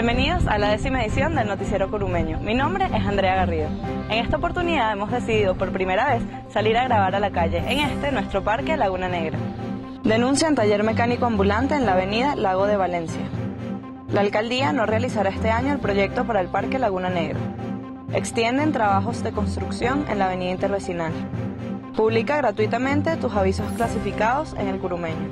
Bienvenidos a la décima edición del Noticiero Corumeño. Mi nombre es Andrea Garrido. En esta oportunidad hemos decidido por primera vez salir a grabar a la calle, en este nuestro parque Laguna Negra. Denuncian taller mecánico ambulante en la avenida Lago de Valencia. La alcaldía no realizará este año el proyecto para el parque Laguna Negra. Extienden trabajos de construcción en la avenida intervecinal. Publica gratuitamente tus avisos clasificados en el Curumeño.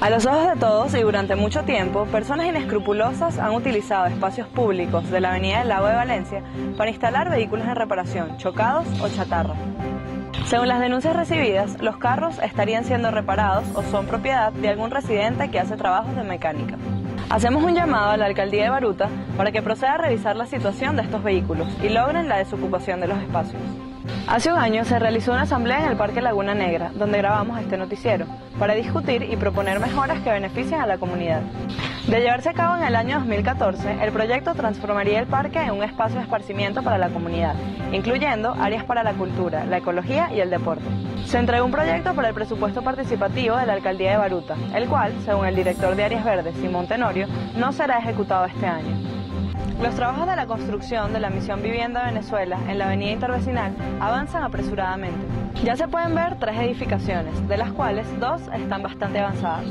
A los ojos de todos y durante mucho tiempo, personas inescrupulosas han utilizado espacios públicos de la Avenida del Lago de Valencia para instalar vehículos en reparación, chocados o chatarra. Según las denuncias recibidas, los carros estarían siendo reparados o son propiedad de algún residente que hace trabajos de mecánica. Hacemos un llamado a la alcaldía de Baruta para que proceda a revisar la situación de estos vehículos y logren la desocupación de los espacios. Hace un año se realizó una asamblea en el Parque Laguna Negra, donde grabamos este noticiero, para discutir y proponer mejoras que beneficien a la comunidad. De llevarse a cabo en el año 2014, el proyecto transformaría el parque en un espacio de esparcimiento para la comunidad, incluyendo áreas para la cultura, la ecología y el deporte. Se entregó un proyecto para el presupuesto participativo de la alcaldía de Baruta, el cual, según el director de Áreas Verdes, Simón Tenorio, no será ejecutado este año. Los trabajos de la construcción de la misión Vivienda Venezuela en la avenida intervecinal avanzan apresuradamente. Ya se pueden ver tres edificaciones, de las cuales dos están bastante avanzadas.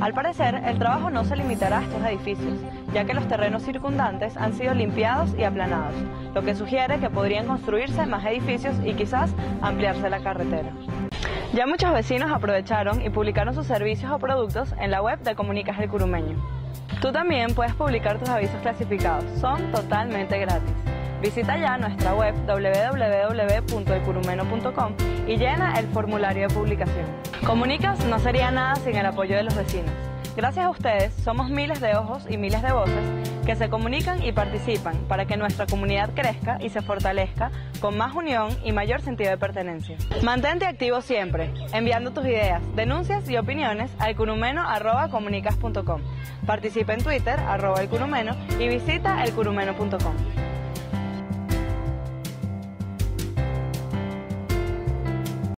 Al parecer, el trabajo no se limitará a estos edificios, ya que los terrenos circundantes han sido limpiados y aplanados, lo que sugiere que podrían construirse más edificios y quizás ampliarse la carretera. Ya muchos vecinos aprovecharon y publicaron sus servicios o productos en la web de Comunicas el Curumeño. Tú también puedes publicar tus avisos clasificados, son totalmente gratis. Visita ya nuestra web www.elcurumeno.com y llena el formulario de publicación. Comunicas no sería nada sin el apoyo de los vecinos. Gracias a ustedes somos miles de ojos y miles de voces que se comunican y participan para que nuestra comunidad crezca y se fortalezca con más unión y mayor sentido de pertenencia. Mantente activo siempre, enviando tus ideas, denuncias y opiniones al curumeno.comunicas.com. Participa en Twitter, arroba el y visita elcurumeno.com.